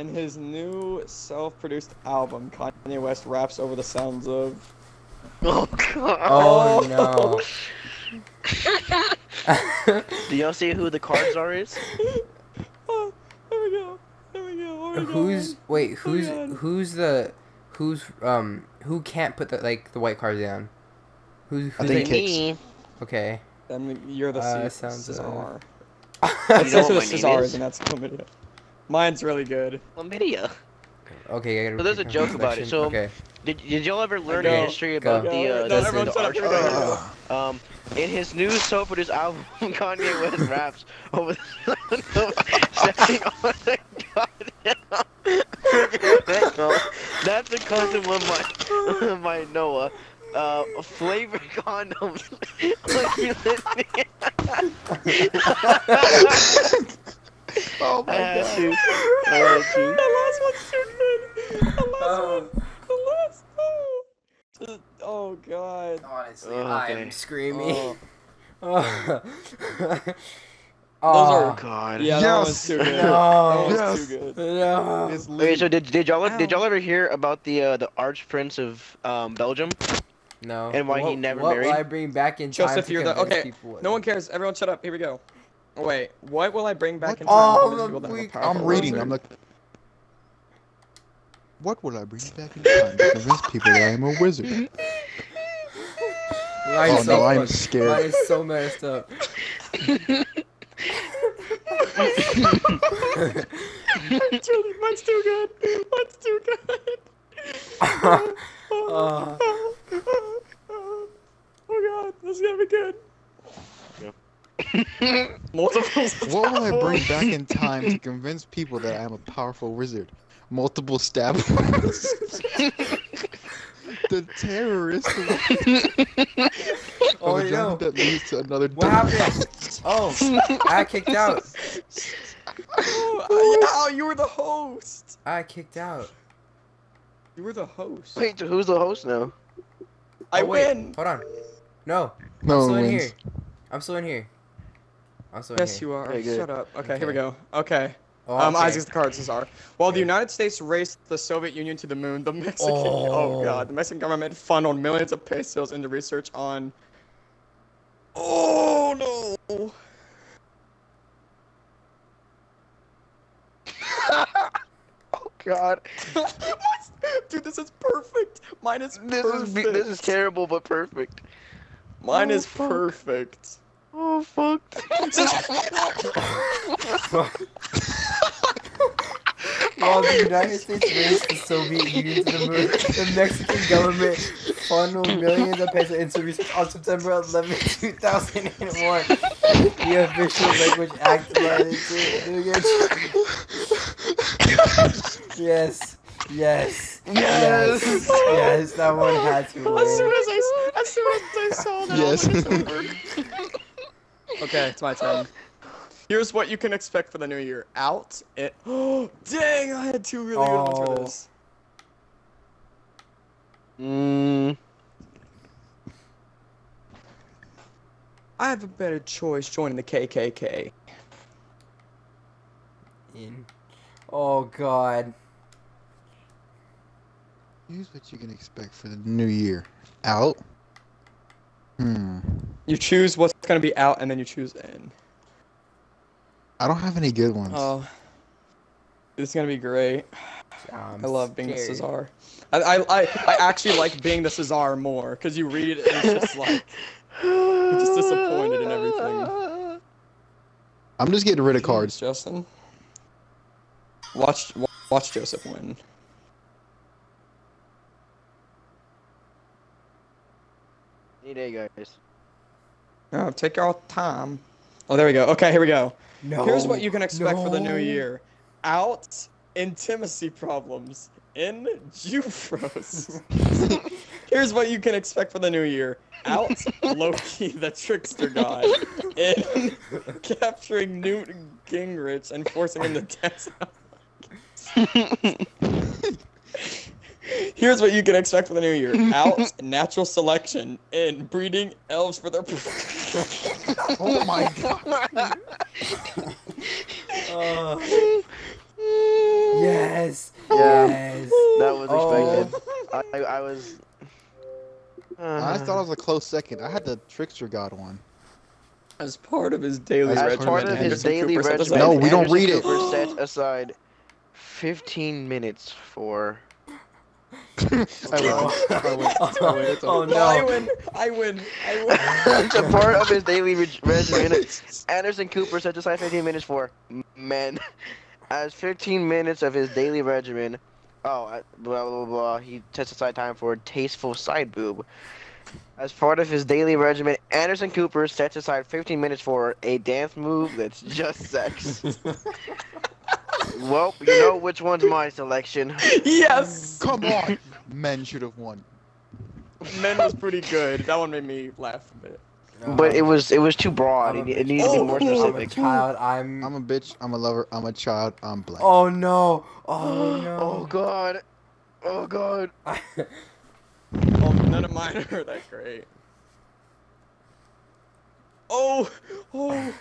In his new self-produced album, Kanye West raps over the sounds of. Oh god. Oh no. Do y'all see who the cards are? Is oh, there we go. There we go. Oh my who's God. wait? Who's God. who's the who's um who can't put the like the white cards down? Who's who's think me. okay? Then you're the Uh, C- sounds, uh, Cesar. You That's know who what my name is? is, and that's chlamydia. Mine's really good. Chlamydia. Okay, I gotta So there's a joke about it, so- okay. Did, did y'all ever learn Go. a history about Go. the uh, No, the, everyone the shut up, arch here we go, here we president? go. Um, in his new self-produced album, Kanye West raps over the sound of stepping on the goddamn. That's a custom of my my Noah. Uh, flavored condoms. Like, you? Oh I had to. I had to. The last one's too good. The last one. The last. Oh. Just- Oh God. Honestly, Oh, I okay. am screaming. Oh. Oh. Those oh, are- God. Yeah, that Yes. too good. No. That Yes. too good. no. It's Wait, so did did y'all did y'all ever hear about the uh, the Arch Prince of um, Belgium? No. And why he what, never what married? will I bring back in time Joseph, to you're the okay. people? No one cares. Everyone, shut up. Here we go. Oh, wait, what will I bring back What? in time? Oh, to convince people the that I'm a weak- powerful I'm reading. wizard? I'm like. What will I bring back in time to convince people that I am a wizard? Mine's Oh so no, I'm scared. Mine is so messed up. Mine's too, mine's too good. Mine's too good. Uh, oh god, this is gonna be good. Multiple. stab What will I bring back in time to convince people that I am a powerful wizard? Multiple stab wounds. the terrorist. oh of a no. that leads to another. What happened? Oh, I kicked out. Oh, yeah, you were the host. I kicked out. You were the host. Wait, so who's the host now? I Oh, win. Hold on. No, No I'm one still in wins. here. I'm still in here. I'm still in Yes, here. you are. Okay. Shut up. Okay, here we go. Okay. Oh, um, okay. Isaac's the cards are. While the United States raced the Soviet Union to the moon, the Mexican oh. Oh. god, the Mexican government funneled millions of pesos into research on. Oh no! Oh God, Dude, this is perfect. Mine is this perfect. is this is terrible but perfect. Mine Oh, is fuck. perfect. Oh fuck. While the United States raced the Soviet Union to the moon, the Mexican government funneled millions of pesos into research on September 11, 2001. The official language act Yes, yes, yes, yes, that one had to As soon as I, as soon as I saw that, Yes. I was like, it's over. Okay, it's my turn. Here's what you can expect for the new year. Out it. Oh, dang! I had two really good ones for Oh. this. Mm, I have a better choice joining the KKK. In. Oh God. Here's what you can expect for the new year. Out. Hmm. You choose what's gonna be out, and then you choose in. I don't have any good ones. Oh, this is gonna be great. I'm I love being the scared. Cesar. I, I, I, I actually like being the Cesar more because you read it and it's just like just disappointed in everything. I'm just getting rid of cards. Justin. Watch, watch Joseph win. Any day, guys. Oh, take your time. Oh, there we go. Okay, here we go. No. Here's what you can expect for the new year. Out intimacy problems in Jew-fros. Here's what you can expect for the new year. Out Loki, the trickster god, in capturing Newt Gingrich and forcing him to dance. Here's what you can expect for the new year. Out natural selection in breeding elves for their. Oh my god. Uh, yes. Yes. That was Oh. expected. I, I was. I thought it was a close second. I had the trickster god one. As part of his daily As As regimen, part of his Anderson daily Cooper regimen, No, we don't Anderson read it. Set aside 15 minutes for. I win. I win. I win. It's Oh, no. I win. I win. I win. As a part of his daily regimen, Anderson Cooper set aside 15 minutes for men. As 15 minutes of his daily regimen, oh, I- blah blah blah. He sets aside time for tasteful side boob. As part of his daily regimen, Anderson Cooper sets aside 15 minutes for a dance move that's just sex. well, you know which one's my selection. yes. Come on. Men should have won. Men was pretty good. That one made me laugh a bit. But it was it was too broad. It, it needed to be oh, more Oh, I'm a child. I'm. I'm a bitch. I'm a lover. I'm a child. I'm black. Oh no. Oh, oh no! Oh god. Oh god. Oh, none of mine are that great. Oh, oh.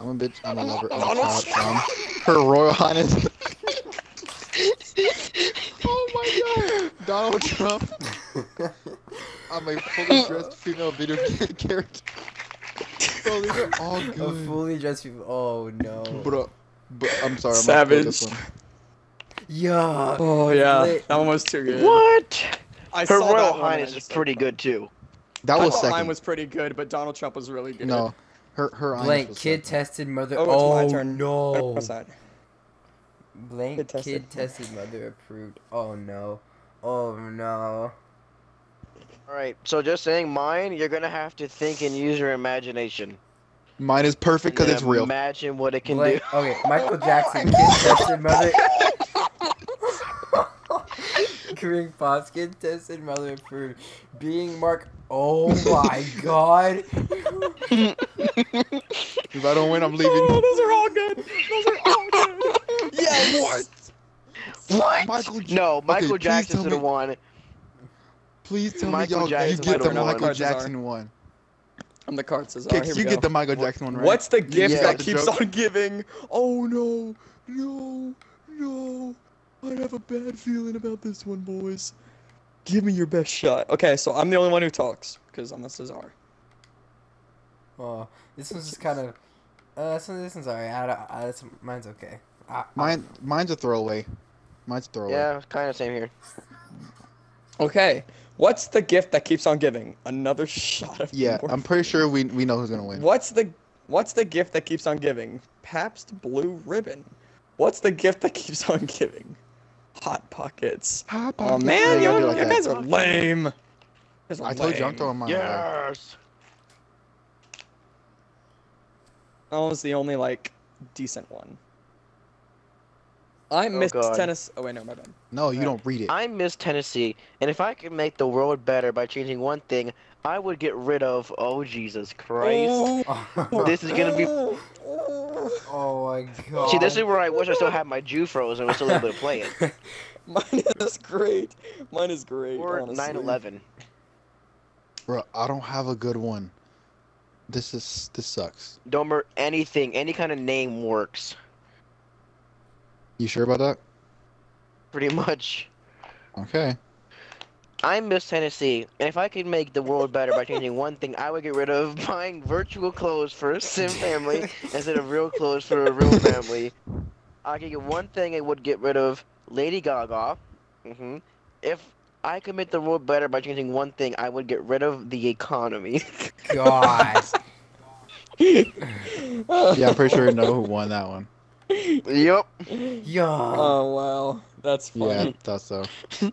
I'm a bitch. I'm a lover. I'm a child. I'm Her Royal Highness. Oh my god. Donald Trump. I'm a fully dressed female video game character. Bro, these are all good. A fully dressed people. Oh no. Bro, but I'm sorry. I'm Savage. This one. Yuck. Oh yeah, Lit. that one was too good. What? I Her saw Royal one and I Highness is pretty good too. That I was thought second. mine was pretty good, but Donald Trump was really good. no, her her Highness Blank kid second. tested mother. Oh, Oh, my turn. no. What's that? Blank Kid kid tested. tested. mother approved. Oh no. Oh no. Alright, so just saying mine, you're gonna have to think and use your imagination. Mine is perfect because it's real. Imagine what it can Blank. Okay, Michael Jackson kid tested mother. Kareem Fox kid tested mother approved. Being Mark. Oh my god. If I don't win, I'm leaving. Oh, those are all good. Those are all good. Yeah, what? do. What? Michael no, Michael please Jackson tell should have won. Please tell Michael me y'all you get the would've won. Michael are- Jackson one. I'm the cards is Kicks, you we get the Michael Jackson one, right? What's the gift Yeah, that the keeps joke. on giving? Oh no, no, no. I have a bad feeling about this one, boys. Give me your best shot. Okay, so I'm the only one who talks because I'm the Cesar. Oh, this one's just kind of. Uh, this, one, this one's alright. I, don't- I, this, mine's okay. I, Mine, mine's a throwaway. Mine's a throwaway. Yeah, kind of same here. Okay, what's the gift that keeps on giving? Another shot of Yeah, more- I'm pretty sure we we know who's gonna win. What's the What's the gift that keeps on giving? Pabst Blue Ribbon. What's the gift that keeps on giving? Hot Pockets. Hot oh, Pockets. Oh man, you, you you guys are lame. You guys are I told you I'm throwing mine away. Yes. That was the only like decent one. I oh, missed God. tennis. Oh wait, no, my bad. No, you don't read it. I miss Tennessee, and if I could make the world better by changing one thing, I would get rid of. Oh Jesus Christ! oh, This is gonna be. oh my god. See, this is where I wish I still had my Jew frozen. and was still able to play it. Mine is great. Mine is great. Or honestly. 9/11. Bro, I don't have a good one. This is this sucks. Don't remember anything. Any kind of name works. You sure about that? Pretty much. Okay. I miss Tennessee, and if I could make the world better by changing one thing, I would get rid of buying virtual clothes for a sim family instead of real clothes for a real family. I could get one thing I would get rid of Lady Gaga. Mm -hmm. If I could make the world better by changing one thing, I would get rid of the economy. God. Yeah, I'm pretty sure I know who won that one. Yep. Yeah. Oh wow, that's funny. Yeah, fun. I thought so.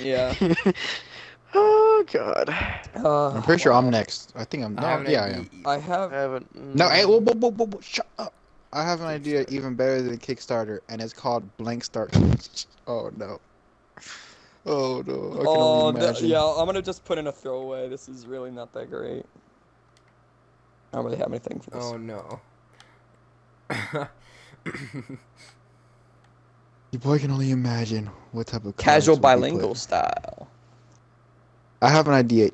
Yeah. oh God. Uh, I'm pretty sure I'm next. I think I'm. No, I yeah, I am. I I have. haven't. No, hey, whoa, whoa, whoa, whoa, whoa, shut up. I have an idea even better than Kickstarter, and it's called Blank Start. oh no. Oh no. I can Oh, only the- yeah. I'm gonna just put in a throwaway. This is really not that great. I don't really have anything for this. Oh no. Your boy can only imagine what type of Casual cards would be bilingual style. I have an idea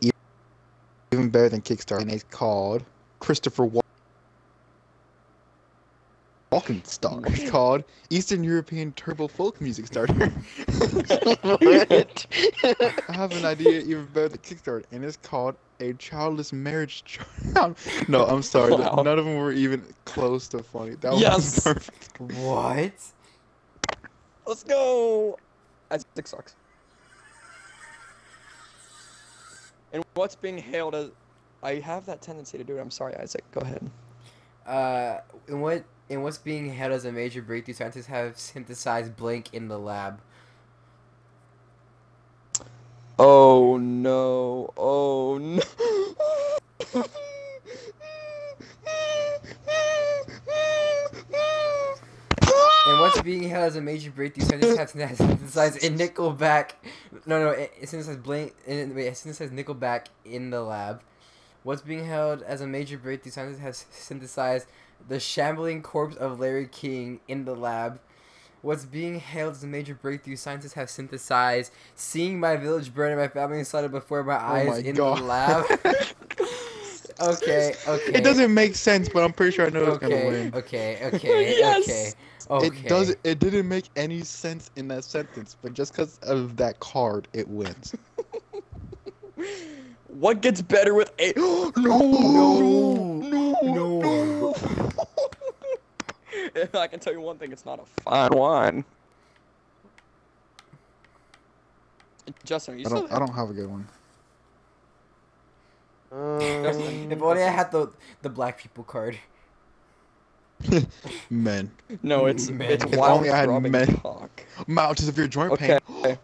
even better than Kickstarter, and it's called Christopher Wall. Falcon It's called Eastern European Turbo Folk Music Starter. I have an idea even better than Kickstarter, and it's called a childless marriage. Char- no, I'm sorry. Wow. None of them were even close to funny. That Yes. was perfect. What? Let's go. Isaac sucks. And what's being hailed as? I have that tendency to do it. I'm sorry, Isaac. Go ahead. Uh, in what and what's being hailed as a major breakthrough, scientists have synthesized blank in the lab. Oh no! Oh no! And what's being held as a major breakthrough, scientists have syn- synthesized in Nickelback. No, no, it synthesized blank. In, wait, it synthesized Nickelback in the lab. What's being held as a major breakthrough, scientists have synthesized the shambling corpse of Larry King in the lab. What's being hailed as a major breakthrough, scientists have synthesized seeing my village burn and my family slaughtered before my oh eyes Oh my in God. the lab. okay, okay. It doesn't make sense, but I'm pretty sure I know who's gonna win. okay, okay, Yes! okay. Okay. It does. It didn't make any sense in that sentence, but just because of that card, it wins. What gets better with a? no! No! No! No! I can tell you one thing. It's not a fine wine. Justin, are you I still don't. I don't have a good one. Um, If only I had the the black people card. Men. No, it's Man. it's If wild only I had throbbing men. cock. Mountains of your joint Okay. pain.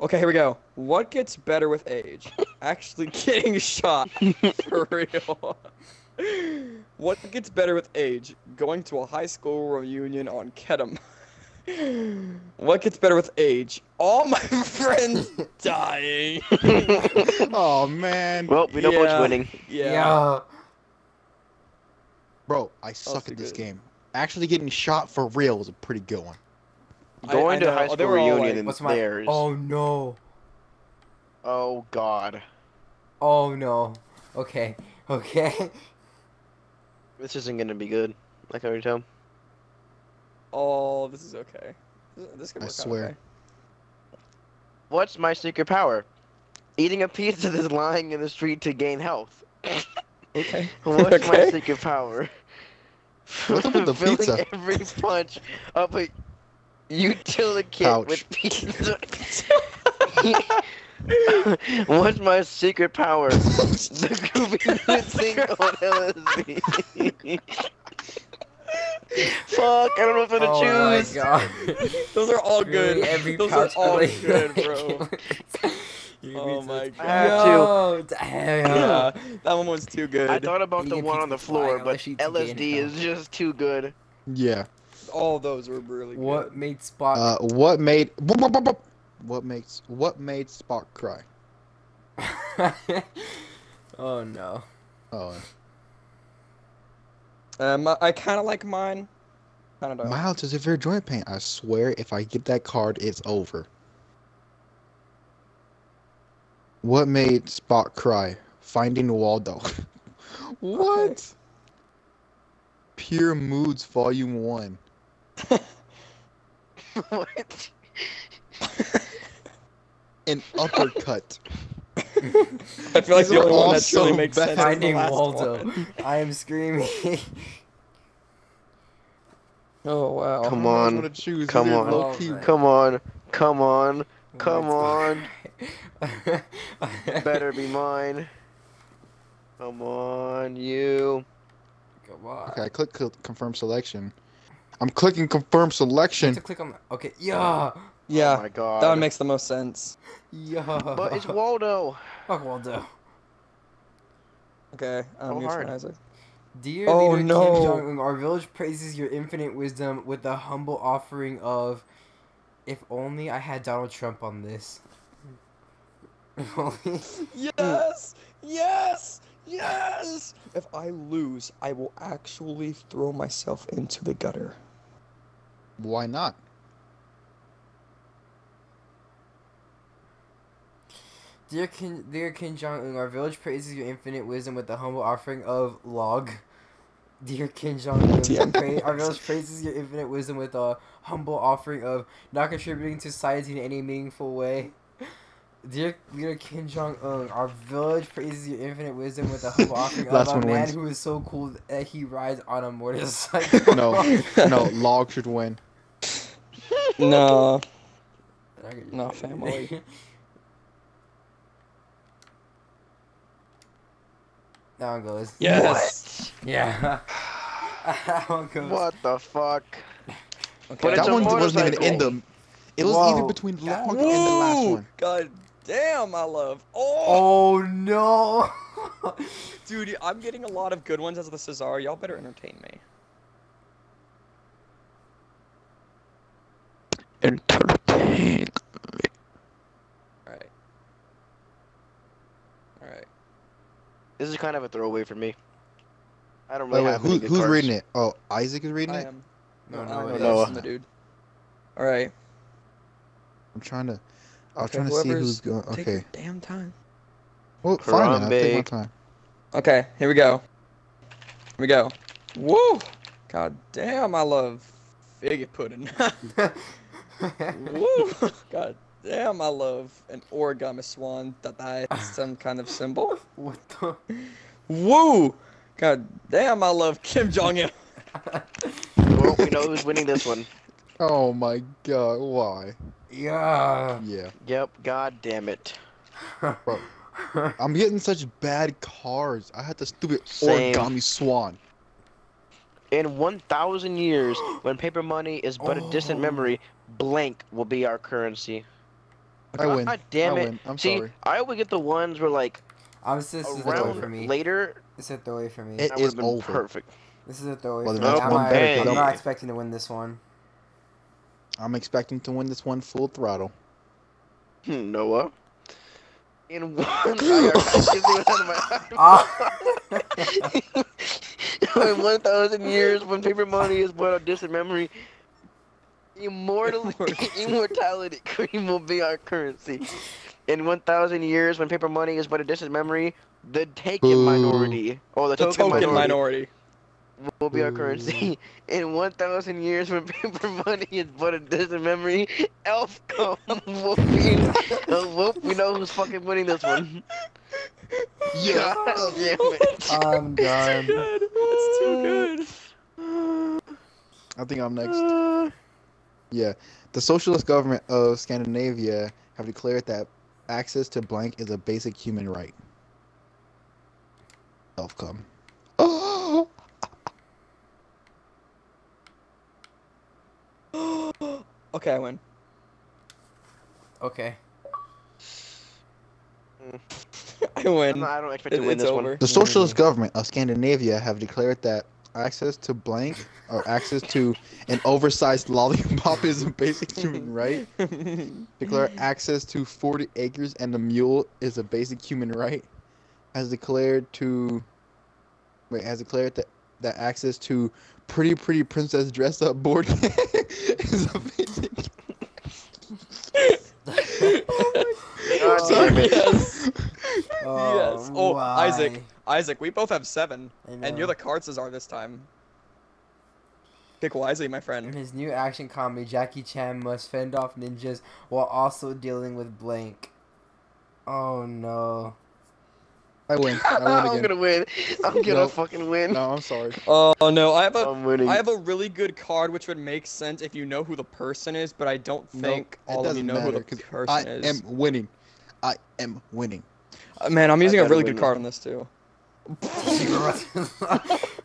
Okay, here we go. What gets better with age? Actually getting shot for real. What gets better with age? Going to a high school reunion on ketamine. What gets better with age? All my friends dying. oh man, well, we know what's winning. Yeah. bro, I suck at this good. game. Actually, getting shot for real is a pretty good one. Going I to know. high Oh, they school were reunion like- and What's my? theirs. Oh no! Oh God, Oh no! Okay, okay. This isn't gonna be good. Like, I can already tell. Oh, this is okay. This, this could I work out swear. okay. What's my secret power? Eating a pizza that's lying in the street to gain health. Okay. What's my secret power? What's up with the Filling pizza? every punch of a utility kit Pouch. with pizza. What's my secret power? The Scooby-Doo thing on LSD. Fuck, I don't know what to oh my choose. god! Those are all Really, good. Every Those are all of good, bro. Oh my to- I have to. Yo, damn. Yeah, that one was too good. I thought about the one on the floor, but the sheet to gain LSD is health. just too good. Yeah. all those were really What made Spock? Uh, what made what makes what made Spock cry? oh no. Oh, Um, I, I kind of like mine. Kind of don't. mild to severe joint pain. I swear, if I get that card, it's over. What made Spock cry? Finding Waldo. what? Pure Moods Volume One. what? An uppercut. I feel like These the only one all that truly makes sense. Finding Waldo. I am screaming. Oh wow. Come I don't on. what choose. Come on. low key- Oh. Come on, come on, Come on. better be mine. Come on, you. Come on. Okay, I click confirm selection. I'm clicking confirm selection. To selection. click on. Okay. Yeah. Yeah, Oh my god. that one makes the most sense. Yeah. But it's Waldo. Fuck Waldo. Okay, um, Go here's hard. one, Isaac. Dear Oh, leader no. Kim Jong Un, our village praises your infinite wisdom with the humble offering of, if only I had Donald Trump on this. Yes, yes, yes. If I lose, I will actually throw myself into the gutter. Why not? Dear Kim, dear Kim Jong Un, our village praises your infinite wisdom with the humble offering of log. Dear Kim Jong Un, TM. our village praises your infinite wisdom with a humble offering of not contributing to society in any meaningful way. Dear leader Kim Jong Un, our village praises your infinite wisdom with a humble offering of a man wins. who is so cool that he rides on a motorcycle. No, no, log should win. No. I No, put it in family. That one goes. Yes. Yeah. that one goes. What the fuck? Okay. But that one wasn't even in them. It was either Whoa. between log and the last one. God damn, I love. Oh, Oh no! dude, I'm getting a lot of good ones as the Cesar. Y'all better entertain me. Entertain. Alright. Alright. This is kind of a throwaway for me. I don't Wait, really wait, have who, who's cards. reading it? Oh, Isaac is reading I it. am. No, No, no, I it know is. the dude. Alright. I'm trying to. I was Okay, trying to see who's going. Take Okay. damn time. Well, fine. I'll take my time. Okay, here we go. Here we go. Woo! God damn, I love fig pudding. Woo! God damn, I love an origami swan that that's some kind of symbol. what the? Woo! God damn, I love Kim Jong Un. Well, we know who's winning this one. Oh my god, why? yeah. Yeah. Yep, god damn it. Bro, I'm getting such bad cards. I had the stupid Same. origami swan. In 1,000 years, when paper money is but a distant Oh. memory, blank will be our currency. I win. God damn I it. win. I'm See, sorry. I always get the ones where, like, I'm just this is a throwaway around for me. later, This is a throwaway for me. It that would been over. perfect. This is a throwaway Well, for me. that's I'm, one not, better I'm not expecting to win this one. I'm expecting to win this one full throttle. Hmm, Noah. In one, I got it out of my Ah. In 1,000 years, when paper money is but a distant memory, immortal immortality cream will be our currency. In 1,000 years, when paper money is but a distant memory, the taken Boo. minority, or the, The token, token minority, minority. will be our Boo. currency. In 1,000 years, when paper money is but a distant memory, Elfcom will be. uh, whoop, we know who's fucking winning this one. Yeah. God damn it. I'm done. Good. It's too good. I think I'm next. Yeah. The socialist government of Scandinavia have declared that access to blank is a basic human right. Self-come. Oh. okay, I win. Okay. I win. I'm not- I don't expect to It- win it's this over. one. The socialist government of Scandinavia have declared that access to blank or access to an oversized lollipop is a basic human right. Declare access to 40 acres and a mule is a basic human right. Has declared to wait has declared that that access to pretty pretty princess dress up board is a basic. God damn it. yes. Oh, Yes. Oh, why? Isaac, we both have seven, and you're the card Cesar this time. Pick wisely, my friend. In friend. his new action comedy, Jackie Chan must fend off ninjas while also dealing with blank. Oh no. I win. I I'm win again. gonna win. I'm gonna Nope. fucking win. No, I'm sorry. Oh no, I have a I'm winning. I have a really good card which would make sense if you know who the person is, but I don't think it all of you doesn't who matter, person I is. am winning. I am winning. Uh, man, I'm using a really good this. card on this too.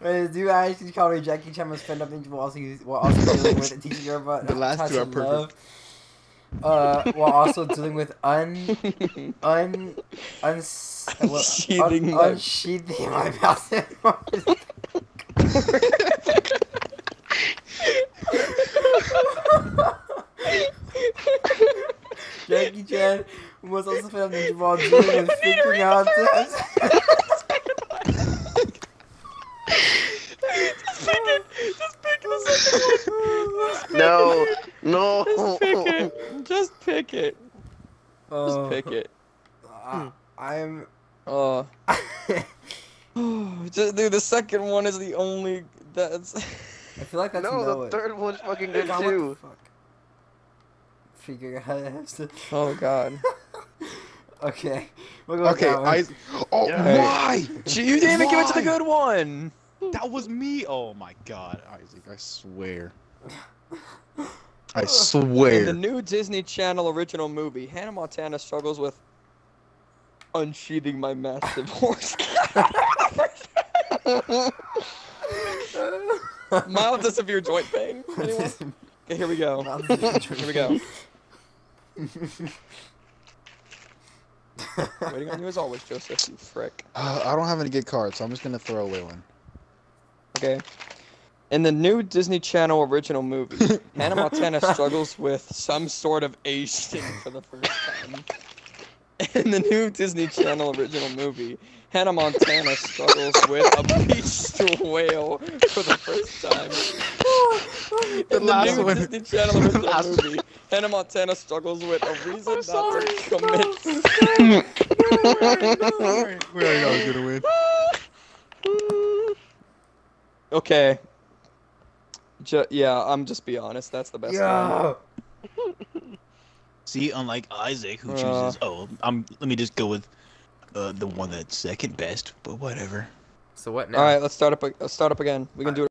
His new action comedy, Jackie Chan must fend off ninjas while also, while also dealing with and teaching her about The last two to are perfect. love, Uh, while also dealing with un un uns Unsheathing un, my- unsheathing my mouth. Jackie Chan must also fend off ninjas while dealing with figuring out to Just pick it. Just pick the second one. No, no. Just pick it. Just pick it. Just Oh, pick it. I- hmm. I'm Oh, Just- Dude, the second one is the only. That's. I feel like that's no, know the it. third one's fucking good God, what the too. fuck? Figure out how to have to. Oh god. Okay. We'll go Okay, that. I. Oh, Yeah. why? Gee, you didn't even give it to the good one. That was me. Oh my God, Isaac! I swear. I swear. In the new Disney Channel original movie, Hannah Montana struggles with unsheathing my massive horse. Mild to severe joint pain. Anyone? Okay, here we go. Here we go. Waiting on you as always, Joseph. You frick. Uh, I don't have any good cards, so I'm just gonna throw away one. Okay. In the new Disney Channel original movie, Hannah Montana struggles with some sort of Asian for the first time. In the new Disney Channel original movie, Hannah Montana struggles with a beached whale for the first time. In the last new one. Disney Channel original last movie, Hannah Montana struggles with a reason not sorry. to commit. Where are you gonna win? Okay. Ju- yeah, I'm just be honest. That's the best one. Yo. See, unlike Isaac, who Uh. chooses, oh, I'm. Let me just go with uh, the one that's second best. But whatever. So what now? All right, let's start up. Let's start up again. We can do it.